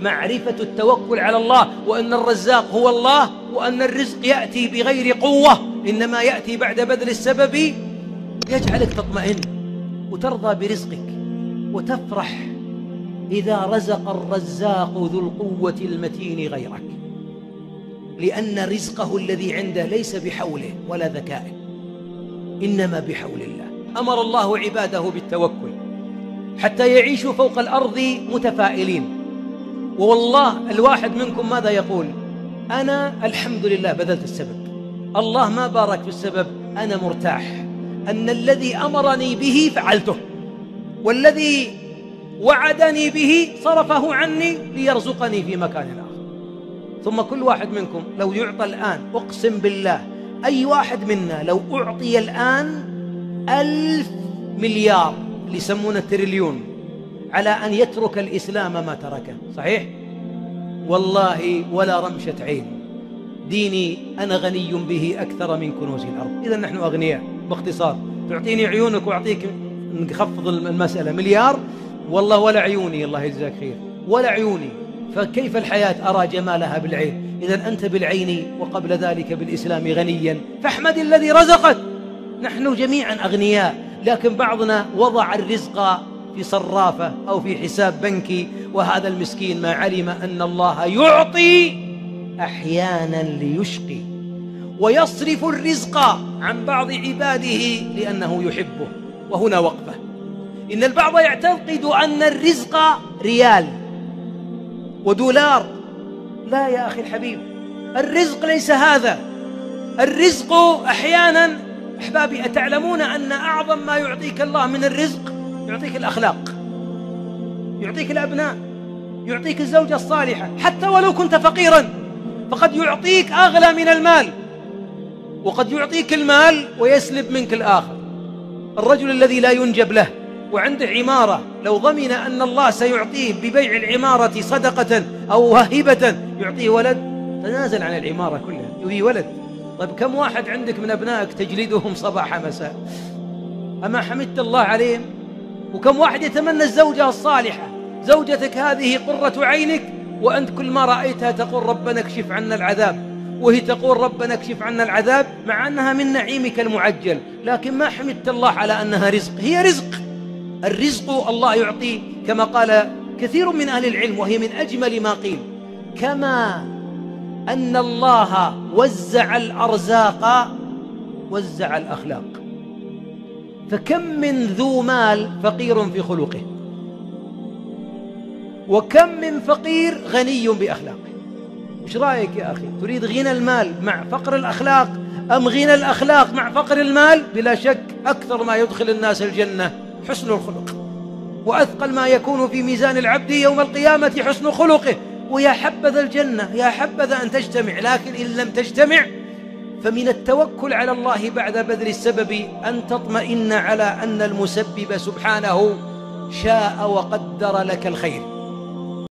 معرفة التوكل على الله وأن الرزاق هو الله وأن الرزق يأتي بغير قوة. إنما يأتي بعد بذل السبب يجعلك تطمئن وترضى برزقك وتفرح إذا رزق الرزاق ذو القوة المتين غيرك. لأن رزقه الذي عنده ليس بحوله ولا ذكائه إنما بحول الله. أمر الله عباده بالتوكل. حتى يعيشوا فوق الأرض متفائلين. والله الواحد منكم ماذا يقول؟ أنا الحمد لله بذلت السبب. الله ما بارك في السبب أنا مرتاح. أن الذي أمرني به فعلته. والذي وعدني به صرفه عني ليرزقني في مكان آخر. ثم كل واحد منكم لو يعطى الآن أقسم بالله أي واحد منا لو أعطي الآن ألف مليار اللي يسمونه تريليون على أن يترك الإسلام ما تركه. صحيح؟ والله ولا رمشة عين. ديني أنا غني به أكثر من كنوز الأرض. إذا نحن أغنياء باختصار. تعطيني عيونك وأعطيك نخفض المسألة. مليار؟ والله ولا عيوني الله يجزاك خير. ولا عيوني. فكيف الحياة؟ أرى جمالها بالعين. إذا أنت بالعين وقبل ذلك بالإسلام غنيا. فاحمد الذي رزقك. نحن جميعا أغنياء. لكن بعضنا وضع الرزق في صرافة أو في حساب بنكي وهذا المسكين ما علم أن الله يعطي أحيانا ليشقي ويصرف الرزق عن بعض عباده لأنه يحبه. وهنا وقفة. إن البعض يعتقد أن الرزق ريال ودولار. لا يا أخي الحبيب الرزق ليس هذا. الرزق أحيانا أحبابي أتعلمون أن أعظم ما يعطيك الله من الرزق يعطيك الأخلاق يعطيك الأبناء يعطيك الزوجة الصالحة حتى ولو كنت فقيرا فقد يعطيك أغلى من المال وقد يعطيك المال ويسلب منك الآخر. الرجل الذي لا ينجب له وعنده عمارة لو ضمن أن الله سيعطيه ببيع العمارة صدقة أو هبة يعطيه ولد تنازل عن العمارة كلها يبي ولد. طيب كم واحد عندك من أبنائك تجلدهم صباح مساء؟ أما حمدت الله عليهم وكم واحد يتمنى الزوجة الصالحة. زوجتك هذه قرة عينك وأنت كل ما رأيتها تقول ربنا اكشف عنا العذاب. وهي تقول ربنا اكشف عنا العذاب مع أنها من نعيمك المعجل. لكن ما حمدت الله على أنها رزق. هي رزق. الرزق الله يعطي كما قال كثير من أهل العلم وهي من أجمل ما قيل. كما أن الله وزع الأرزاق وزع الأخلاق. فكم من ذو مال فقير في خلقه؟ وكم من فقير غني بأخلاقه؟ وش رأيك يا أخي؟ تريد غنى المال مع فقر الأخلاق أم غنى الأخلاق مع فقر المال؟ بلا شك أكثر ما يدخل الناس الجنة حسن الخلق. وأثقل ما يكون في ميزان العبد يوم القيامة حسن خلقه. ويا حبذا الجنة يا حبذا أن تجتمع لكن إن لم تجتمع فمن التوكل على الله بعد بذل السبب أن تطمئن على أن المسبب سبحانه شاء وقدر لك الخير.